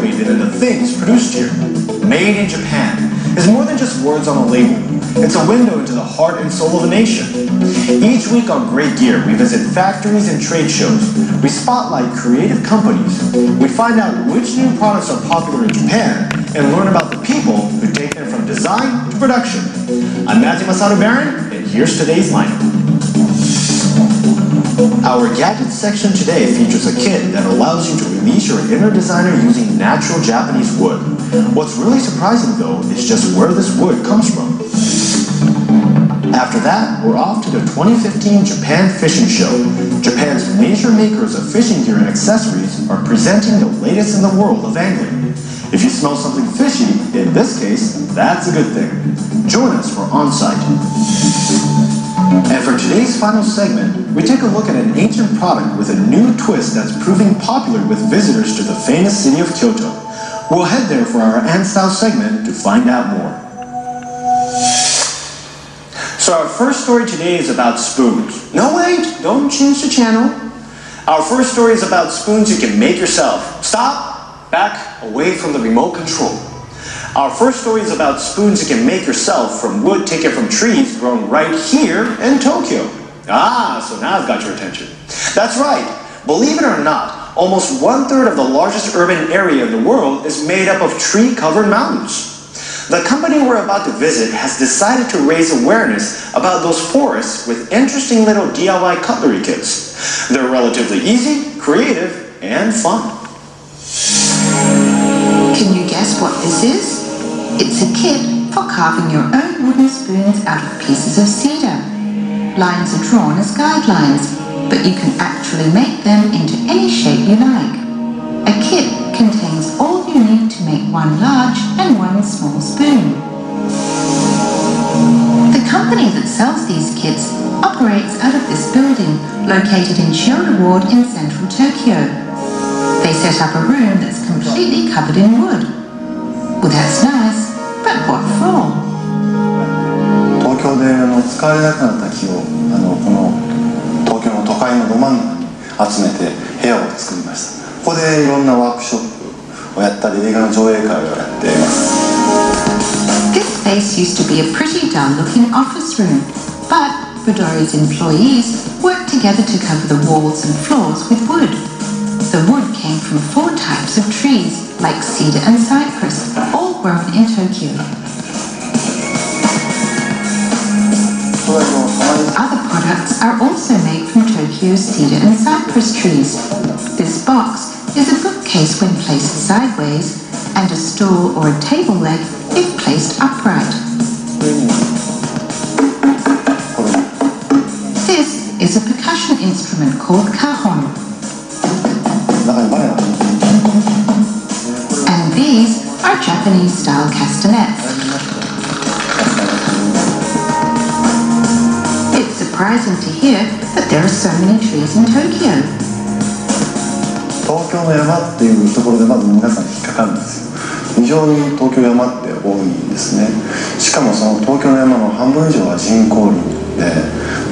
than in the things produced here. Made in Japan is more than just words on a label. It's a window into the heart and soul of a nation. Each week on Great Gear, we visit factories and trade shows. We spotlight creative companies. We find out which new products are popular in Japan and learn about the people who take them from design to production. I'm Matthew Masaru Barron, and here's today's lineup. Our gadget section today features a kit that allows you to release your inner designer using natural Japanese wood. What's really surprising though is just where this wood comes from. After that, we're off to the 2015 Japan Fishing Show. Japan's major makers of fishing gear and accessories are presenting the latest in the world of angling. If you smell something fishy, in this case, that's a good thing. Join us for On-Site. And for today's final segment, we take a look at an ancient product with a new twist that's proving popular with visitors to the famous city of Kyoto. We'll head there for our Style segment to find out more. So our first story today is about spoons. No wait, don't change the channel. Our first story is about spoons you can make yourself. Stop, back, away from the remote control. Our first story is about spoons you can make yourself from wood taken from trees grown right here in Tokyo. Ah, so now I've got your attention. That's right. Believe it or not, almost one third of the largest urban area in the world is made up of tree-covered mountains. The company we're about to visit has decided to raise awareness about those forests with interesting little DIY cutlery kits. They're relatively easy, creative, and fun. Guess what this is? It's a kit for carving your own wooden spoons out of pieces of cedar. Lines are drawn as guidelines, but you can actually make them into any shape you like. A kit contains all you need to make one large and one small spoon. The company that sells these kits operates out of this building located in Chiyoda Ward in central Tokyo. They set up a room that's completely covered in wood. Well, that's nice, but what for? 東京であの使われなくなった木をあのこの東京の都会のど真ん中に集めて部屋を作りましたここでいろんなワークショップをやったり映画の上映会をやっています This space used to be a pretty dull looking office room, but Fudori's employees worked together to cover the walls and floors with wood. The wood came from four types of trees, like cedar and cypress, all grown in Tokyo. Other products are also made from Tokyo's cedar and cypress trees. This box is a bookcase when placed sideways, and a stool or a table leg if placed upright. This is a percussion instrument called cajon. Are Japanese style castanets. It's surprising to hear that there are so many trees in Tokyo. 東京の山っていうところでまず皆さん引っかかるんですよ非常に東京山って多いんですねしかもその東京の山の半分以上は人工林で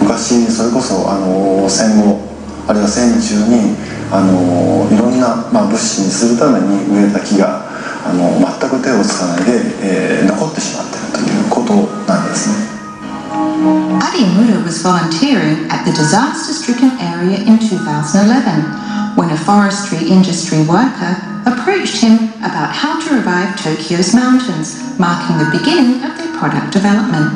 昔それこそあの戦後あるいは戦中にあのいろんな、まあ、物資にするために植えた木があの全く手をつかないで、えー残ってしまっているということなんですね Ali Mura was volunteering at the disaster stricken area in 2011 when a forestry industry worker approached him about how to revive Tokyo's mountains, marking the beginning of their product development.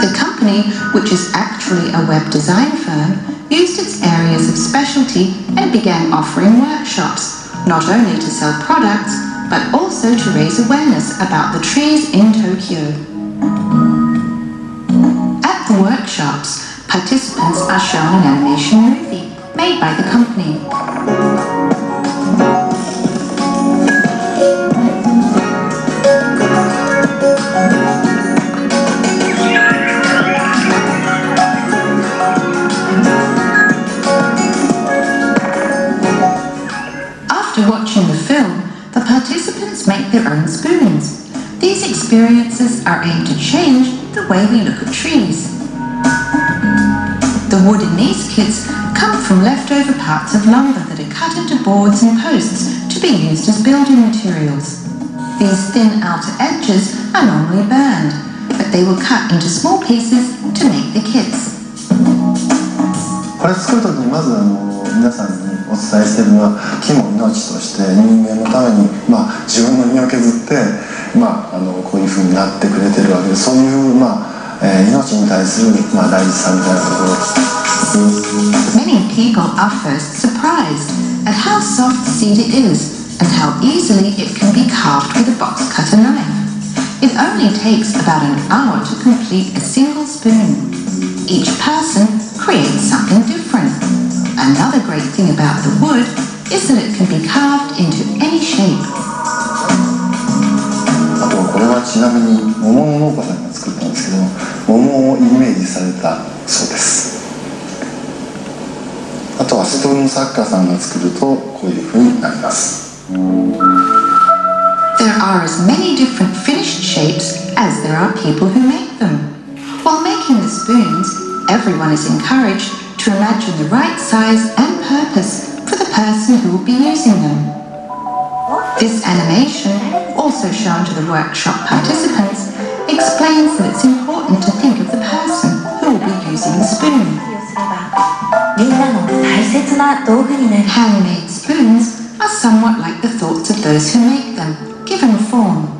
The company, which is actually a web design firm, used its areas of specialty and began offering workshops, not only to sell products, but also to raise awareness about the trees in Tokyo. At the workshops, participants are shown an animation movie made by the company. participants make their own spoons. These experiences are aimed to change the way we look at trees. The wood in these kits come from leftover parts of lumber that are cut into boards and posts to be used as building materials. These thin outer edges are normally burned, but they will cut into small pieces to make the kits. これ作る時にまずあの皆さんにお 伝えしているのは木も命として人間のために、まあ、自分の身を削って、まあ、あのこういうふうになってくれてるわけでそういう、まあえー命に対する、まあ、大事さみたいなところ Many people are first surprised at how soft cedar is and how easily it can be carved with a box cutter knife. It only takes about an hour to complete a single spoon. Each person creates something different. Another great thing about the wood is that it can be carved into any shape. あとこれはちなみに桃の農家さんが作ったんですけど桃をイメージされたそうですあとはスプーン作家さんが作るとこういうふうになります There are as many different finished shapes as there are people who make them. While making the spoons, everyone is encouraged to imagine the right size and purpose for the person who will be using them. This animation, also shown to the workshop participants, explains that it's important to think of the person who will be using the spoon. Handmade spoons are somewhat like the thoughts of those who make them, given form.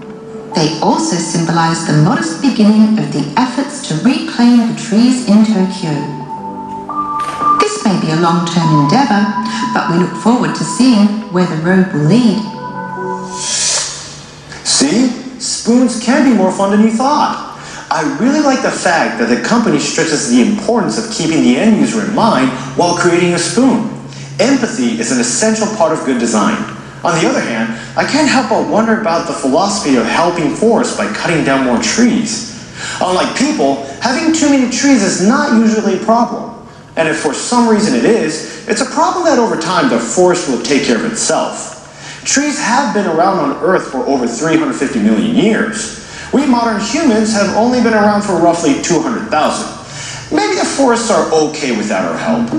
They also symbolize the modest beginning of the efforts to reclaim the trees in Tokyo. Be a long-term endeavor, but we look forward to seeing where the road will lead. See? Spoons can be more fun than you thought. I really like the fact that the company stresses the importance of keeping the end user in mind while creating a spoon. Empathy is an essential part of good design. On the other hand, I can't help but wonder about the philosophy of helping forests by cutting down more trees. Unlike people, having too many trees is not usually a problem. And if for some reason it is, it's a problem that over time the forest will take care of itself. Trees have been around on Earth for over 350 million years. We modern humans have only been around for roughly 200,000. Maybe the forests are okay without our help.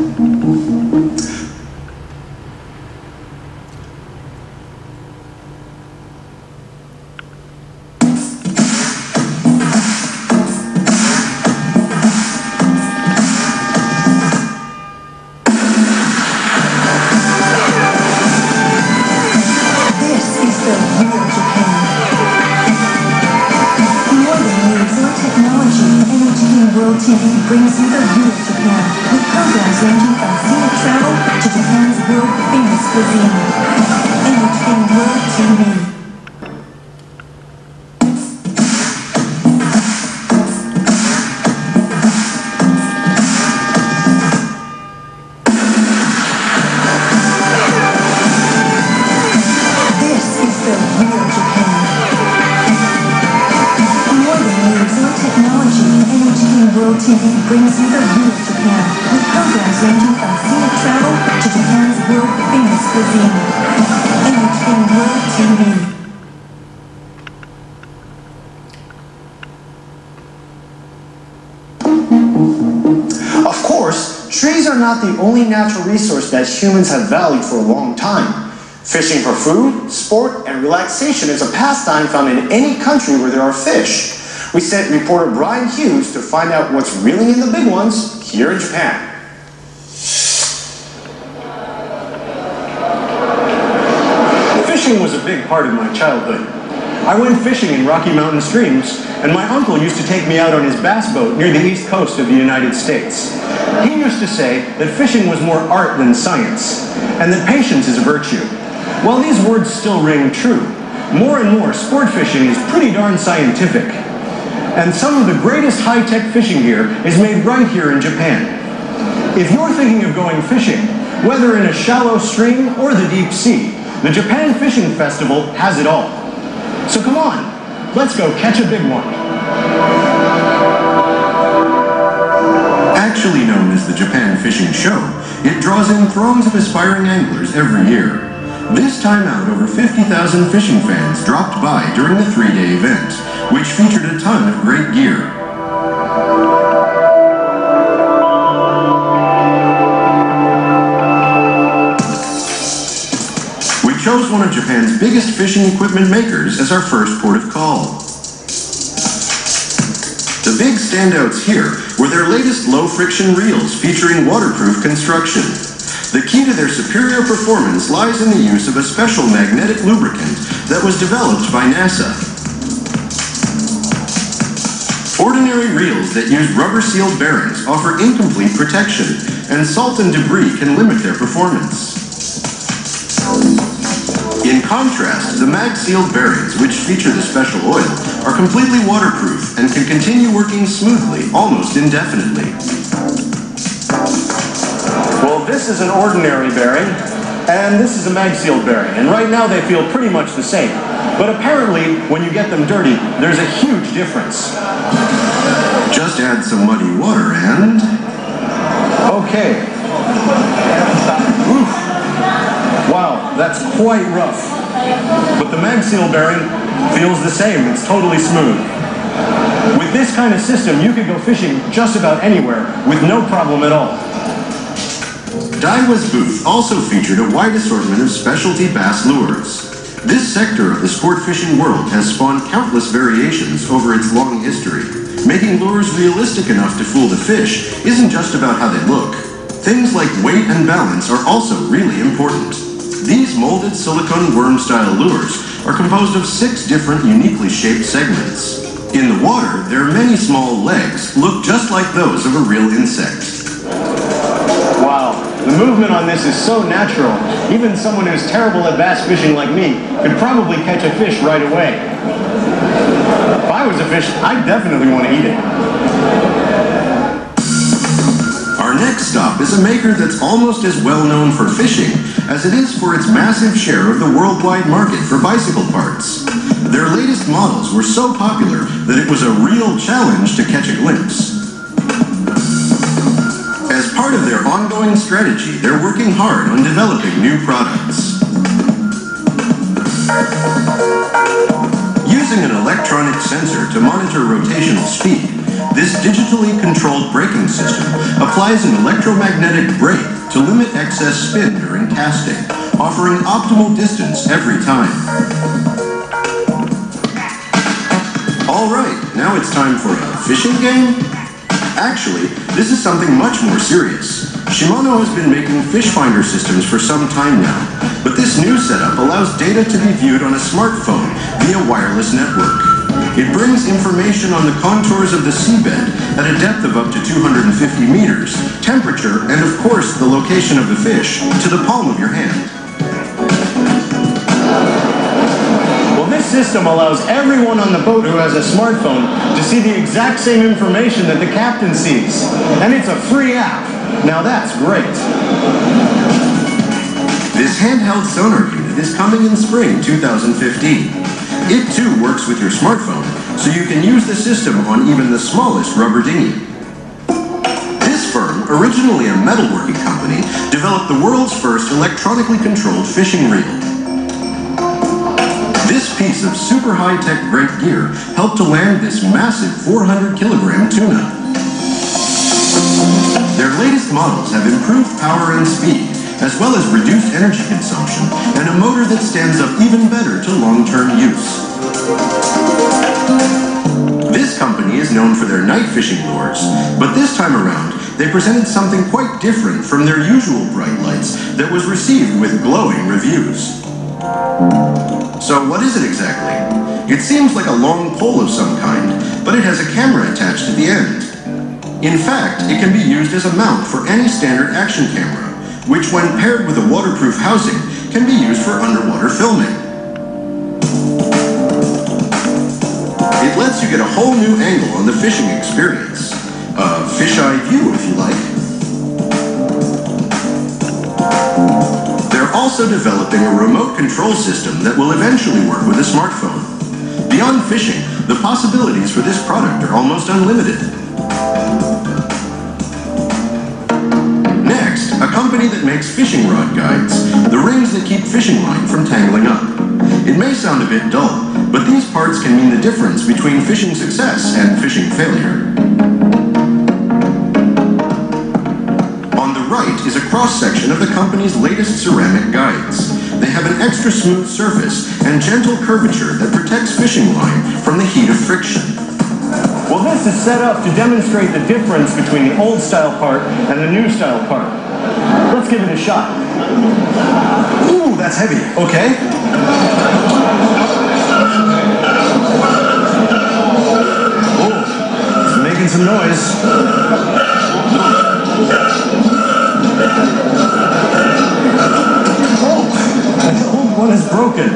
TV brings you the Japan with programs ranging from scenic travel to Japan's world famous cuisine. World TV. Of course, trees are not the only natural resource that humans have valued for a long time. Fishing for food, sport, and relaxation is a pastime found in any country where there are fish. We sent reporter Brian Hughes to find out what's really in the big ones here in Japan. Fishing was a big part of my childhood. I went fishing in Rocky Mountain streams, and my uncle used to take me out on his bass boat near the east coast of the United States. He used to say that fishing was more art than science, and that patience is a virtue. While these words still ring true, more and more sport fishing is pretty darn scientific. And some of the greatest high-tech fishing gear is made right here in Japan. If you're thinking of going fishing, whether in a shallow stream or the deep sea, the Japan Fishing Festival has it all. So come on, let's go catch a big one. Actually known as the Japan Fishing Show, it draws in throngs of aspiring anglers every year. This time out, over 50,000 fishing fans dropped by during the three-day event, which featured a ton of great gear. We chose one of Japan's biggest fishing equipment makers as our first port of call. The big standouts here were their latest low-friction reels featuring waterproof construction. The key to their superior performance lies in the use of a special magnetic lubricant that was developed by NASA. Ordinary reels that use rubber-sealed bearings offer incomplete protection, and salt and debris can limit their performance. In contrast, the mag-sealed bearings, which feature the special oil, are completely waterproof and can continue working smoothly almost indefinitely. This is an ordinary bearing, and this is a mag-sealed bearing, and right now they feel pretty much the same. But apparently, when you get them dirty, there's a huge difference. Just add some muddy water and... Okay. Oof. Wow, that's quite rough. But the mag seal bearing feels the same. It's totally smooth. With this kind of system, you can go fishing just about anywhere with no problem at all. Daiwa's booth also featured a wide assortment of specialty bass lures. This sector of the sport fishing world has spawned countless variations over its long history. Making lures realistic enough to fool the fish isn't just about how they look. Things like weight and balance are also really important. These molded silicone worm-style lures are composed of six different uniquely shaped segments. In the water, their many small legs look just like those of a real insect. The movement on this is so natural. Even someone who's terrible at bass fishing like me could probably catch a fish right away. If I was a fish, I'd definitely want to eat it. Our next stop is a maker that's almost as well known for fishing as it is for its massive share of the worldwide market for bicycle parts. Their latest models were so popular that it was a real challenge to catch a glimpse. As part of their ongoing strategy, they're working hard on developing new products. Using an electronic sensor to monitor rotational speed, this digitally controlled braking system applies an electromagnetic brake to limit excess spin during casting, offering optimal distance every time. All right, now it's time for a fishing game? Actually, this is something much more serious. Shimano has been making fish finder systems for some time now, but this new setup allows data to be viewed on a smartphone via wireless network. It brings information on the contours of the seabed at a depth of up to 250 meters, temperature, and of course the location of the fish to the palm of your hand. System allows everyone on the boat who has a smartphone to see the exact same information that the captain sees. And it's a free app. Now that's great. This handheld sonar unit is coming in spring 2015. It too works with your smartphone, so you can use the system on even the smallest rubber dinghy. This firm, originally a metalworking company, developed the world's first electronically controlled fishing reel. Piece of super high-tech great gear helped to land this massive 400 kilogram tuna. Their latest models have improved power and speed, as well as reduced energy consumption and a motor that stands up even better to long-term use. This company is known for their night fishing lures, but this time around, they presented something quite different from their usual bright lights that was received with glowing reviews. So what is it exactly? It seems like a long pole of some kind, but it has a camera attached to the end. In fact, it can be used as a mount for any standard action camera, which when paired with a waterproof housing, can be used for underwater filming. It lets you get a whole new angle on the fishing experience. A fisheye view, if you like. Also developing a remote control system that will eventually work with a smartphone. Beyond fishing, the possibilities for this product are almost unlimited. Next, a company that makes fishing rod guides, the rings that keep fishing line from tangling up. It may sound a bit dull, but these parts can mean the difference between fishing success and fishing failure. Right is a cross-section of the company's latest ceramic guides. they have an extra smooth surface and gentle curvature that protects fishing line from the heat of friction. Well, this is set up to demonstrate the difference between the old style part and the new style part. Let's give it a shot. Ooh, that's heavy. Okay. Oh, it's making some noise. Oh, the old one is broken.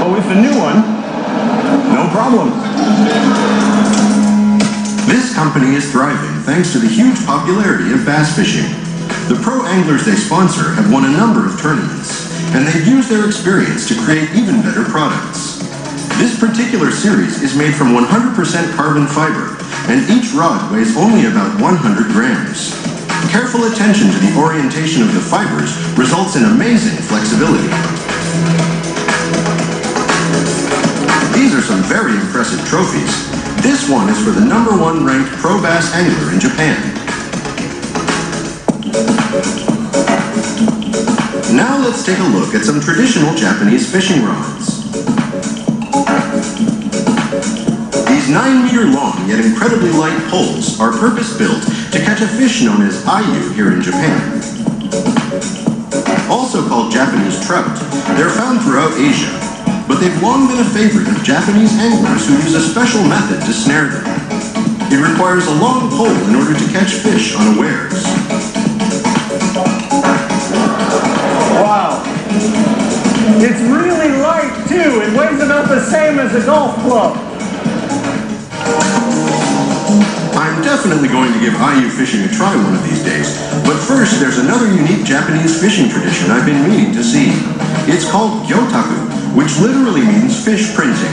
But with the new one, no problem. This company is thriving thanks to the huge popularity of bass fishing. The pro anglers they sponsor have won a number of tournaments, and they've used their experience to create even better products. This particular series is made from 100% carbon fiber, and each rod weighs only about 100 grams. Careful attention to the orientation of the fibers results in amazing flexibility. These are some very impressive trophies. This one is for the number one ranked pro bass angler in Japan. Now let's take a look at some traditional Japanese fishing rods. These 9 meter long yet incredibly light poles are purpose built to catch a fish known as ayu here in Japan. Also called Japanese trout, they're found throughout Asia, but they've long been a favorite of Japanese anglers who use a special method to snare them. It requires a long pole in order to catch fish unawares. Wow. It's really light, too. It weighs about the same as a golf club. I'm definitely going to give Ayu fishing a try one of these days, but first there's another unique Japanese fishing tradition I've been meaning to see. It's called gyotaku, which literally means fish printing.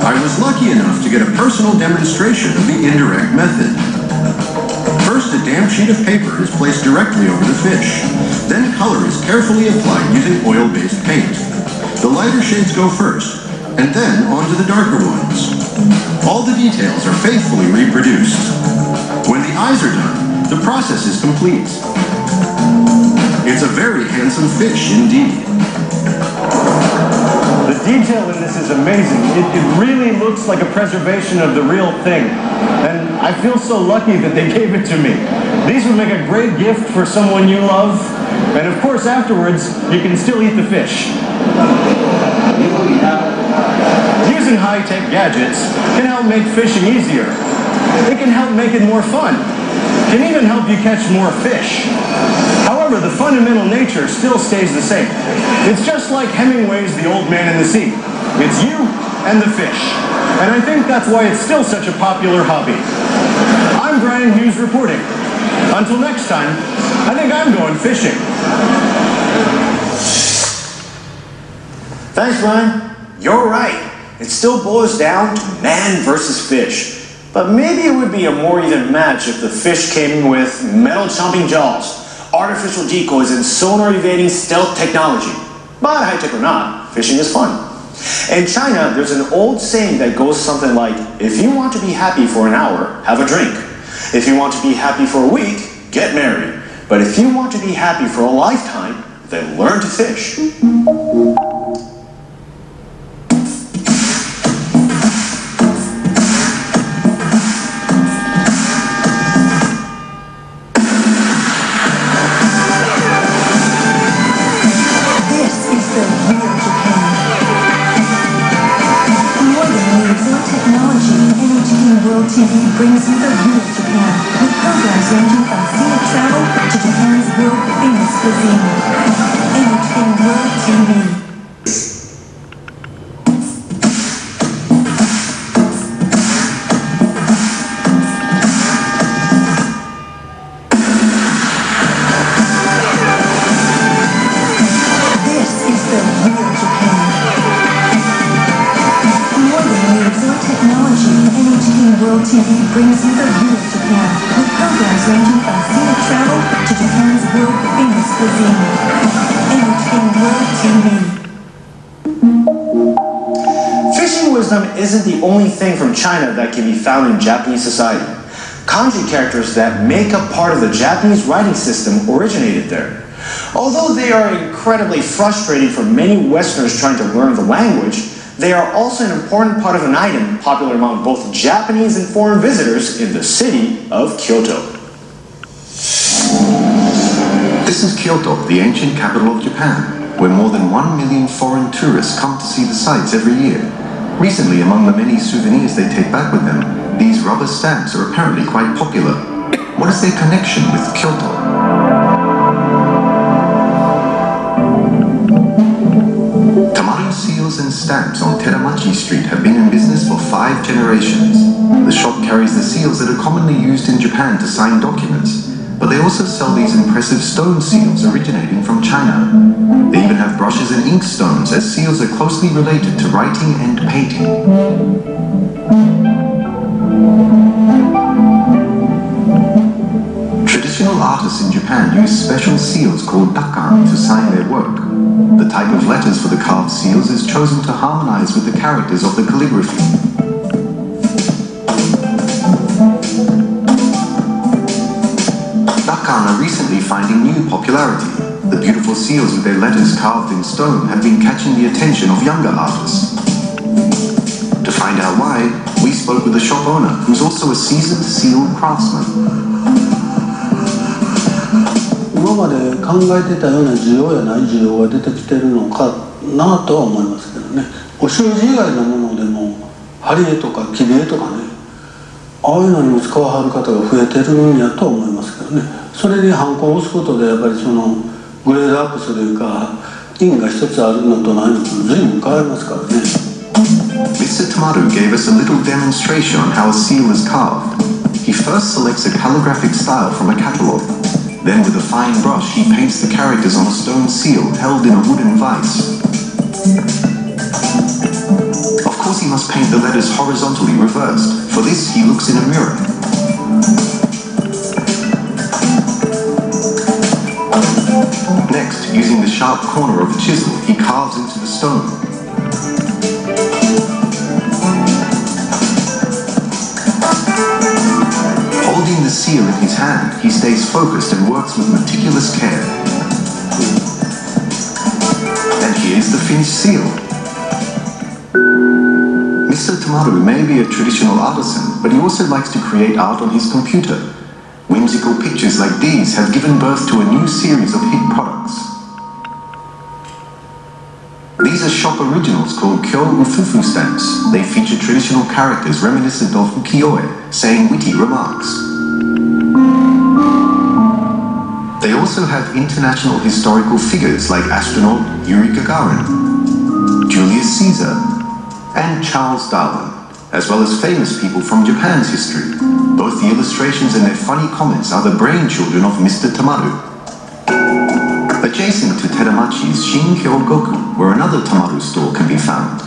I was lucky enough to get a personal demonstration of the indirect method. First, a damp sheet of paper is placed directly over the fish. Then color is carefully applied using oil-based paint. The lighter shades go first, and then onto the darker ones. All the details are faithfully reproduced. When the eyes are done, the process is complete. It's a very handsome fish indeed. The detail in this is amazing. It, it really looks like a preservation of the real thing. And I feel so lucky that they gave it to me. These would make a great gift for someone you love. And of course, afterwards, you can still eat the fish. Using high-tech gadgets can help make fishing easier. It can help make it more fun. Can even help you catch more fish. However, the fundamental nature still stays the same. It's just like Hemingway's The Old Man in the Sea. It's you and the fish. And I think that's why it's still such a popular hobby. I'm Brian Hughes reporting. Until next time, I think I'm going fishing. Thanks, Brian. You're right. It still boils down to man versus fish. But maybe it would be a more even match if the fish came with metal chomping jaws, artificial decoys, and sonar evading stealth technology. But high tech or not, fishing is fun. In China, there's an old saying that goes something like if you want to be happy for an hour, have a drink. If you want to be happy for a week, get married. But if you want to be happy for a lifetime, then learn to fish. Brings you the real Japan with programs ranging from scenic travel to Japan's world famous cuisine. China that can be found in Japanese society. Kanji characters that make up part of the Japanese writing system originated there. Although they are incredibly frustrating for many Westerners trying to learn the language, they are also an important part of an item popular among both Japanese and foreign visitors in the city of Kyoto. This is Kyoto, the ancient capital of Japan, where more than one million foreign tourists come to see the sights every year. Recently, among the many souvenirs they take back with them, these rubber stamps are apparently quite popular. What is their connection with Kyoto? Tamaru seals and stamps on Teramachi Street have been in business for five generations. The shop carries the seals that are commonly used in Japan to sign documents, but they also sell these impressive stone seals originating from China. They even have brushes and inkstones, as seals are closely related to writing and painting. Traditional artists in Japan use special seals called rakkan to sign their work. The type of letters for the carved seals is chosen to harmonize with the characters of the calligraphy. Finding new popularity. The beautiful seals with their letters carved in stone have been catching the attention of younger artists. To find out why, we spoke with the shop owner, who's also a seasoned seal craftsman. 今まで考えてたような需要やない需要が出てきてるのかなとは思いますけどねお習字以外のものでも針絵とか切り絵とかねああいうのにも使わはる方が増えてるんやとは思いますけどね Mr. Tamaru gave us a little demonstration on how a seal is carved. He first selects a calligraphic style from a catalogue. Then with a fine brush he paints the characters on a stone seal held in a wooden vise. Of course he must paint the letters horizontally reversed. For this he looks in a mirror. Using the sharp corner of a chisel, he carves into the stone. Holding the seal in his hand, he stays focused and works with meticulous care. And here's the finished seal. Mr. Tamaru may be a traditional artisan, but he also likes to create art on his computer. Whimsical pictures like these have given birth to a new series of hit products. These are shop originals called Kyo Ufufu stamps. They feature traditional characters reminiscent of ukiyo-e, saying witty remarks. They also have international historical figures like astronaut Yuri Gagarin, Julius Caesar, and Charles Darwin, as well as famous people from Japan's history. Both the illustrations and their funny comments are the brainchildren of Mr. Tamaru Adjacent to Teramachi's Shin Kyogoku, where another Tamaru store can be found.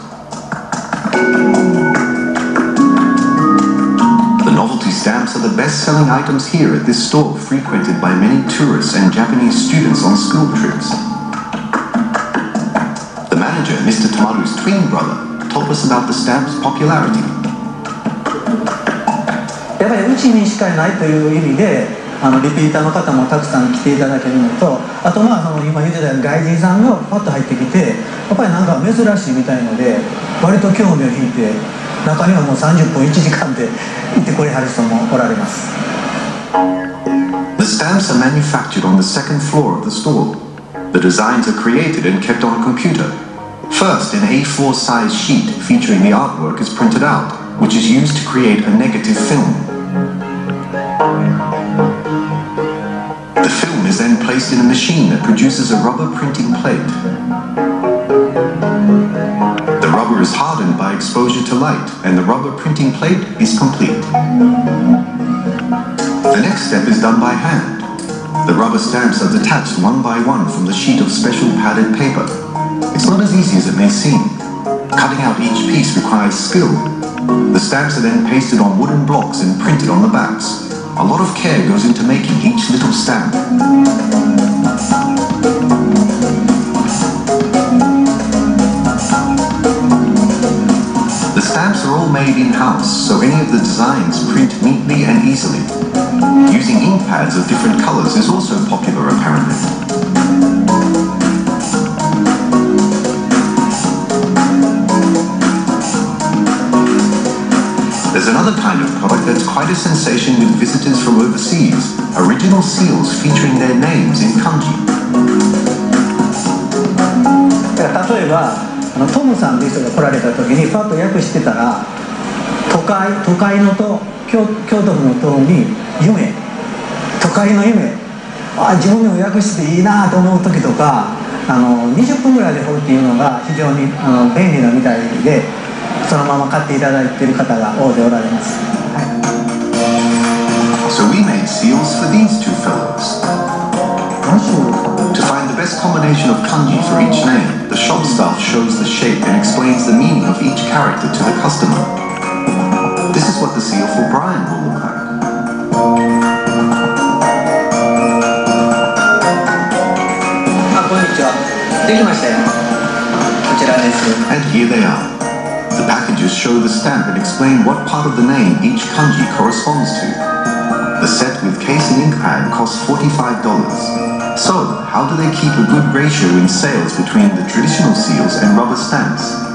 The novelty stamps are the best-selling items here at this store, frequented by many tourists and Japanese students on school trips. The manager, Mr. Tamaru's twin brother, told us about the stamp's popularity. やっぱりうちにしかないという意味で あのリピーターの方もたくさん来ていただけるのとあとまあその今言ってたように外人さんがパッと入ってきてやっぱりなんか珍しいみたいので割と興味を引いて中にはもう30分1時間で行ってこれはる人もおられます The stamps are manufactured on the second floor of the store. The designs are created and kept on a computer. First, an A4 size sheet featuring the artwork is printed out, which is used to create a negative film. Is then placed in a machine that produces a rubber printing plate. The rubber is hardened by exposure to light, and the rubber printing plate is complete. The next step is done by hand. The rubber stamps are detached one by one from the sheet of special padded paper. It's not as easy as it may seem. Cutting out each piece requires skill. The stamps are then pasted on wooden blocks and printed on the backs. A lot of care goes into making each little stamp. The stamps are all made in-house, so any of the designs print neatly and easily. Using ink pads of different colors is also popular apparently. another kind of product that's quite a sensation with visitors from overseas. Original seals featuring their names in kanji. 例えばあのトムさんという人が来られた時にパッと訳してたら都会都会のと京京都府の塔に夢都会の夢あ自分でも訳していいなと思う時とかあの20分ぐらいで掘るっていうのが非常にあの便利なみたいで そのまま買っていただいている方が多でおられます、はい、 So we made seals for these two fellows. To find the best combination of kanji for each name, the shop staff shows the shape and explains the meaning of each character to the customer. This is what the seal for Brian will look like. あこんにちはできましたよこちらです And here they are. Packages show the stamp and explain what part of the name each kanji corresponds to. The set with case and ink pad costs $45. So, how do they keep a good ratio in sales between the traditional seals and rubber stamps?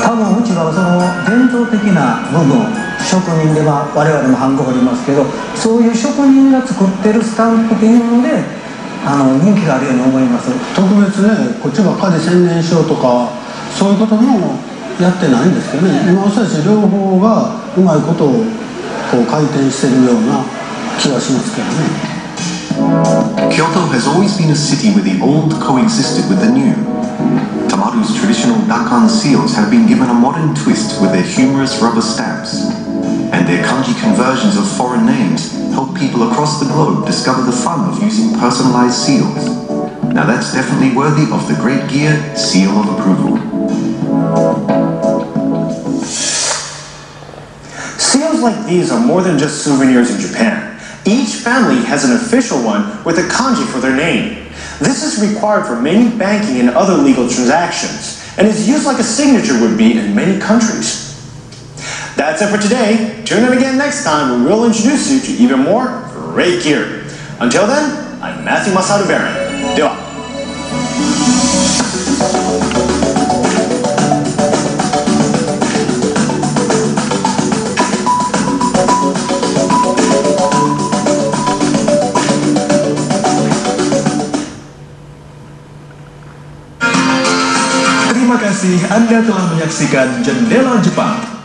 多分うちはその伝統的な部分職人では我々もハンコ掘りますけどそういう職人が作ってるスタンプっていうのであの人気があるように思います特別ねこっちばっかり宣伝しようとか Kyoto has always been a city where the old coexisted with the new. Tamaru's traditional Rakkan seals have been given a modern twist with their humorous rubber stamps, and their kanji conversions of foreign names help people across the globe discover the fun of using personalized seals. Now that's definitely worthy of the Great Gear Seal of Approval. Seals like these are more than just souvenirs in Japan. Each family has an official one with a kanji for their name. This is required for many banking and other legal transactions, and is used like a signature would be in many countries. That's it for today. Tune in again next time when we'll introduce you to even more great gear. Until then, I'm Matthew Masaru Barron. では。Kasih Anda telah menyaksikan Jendela Jepang.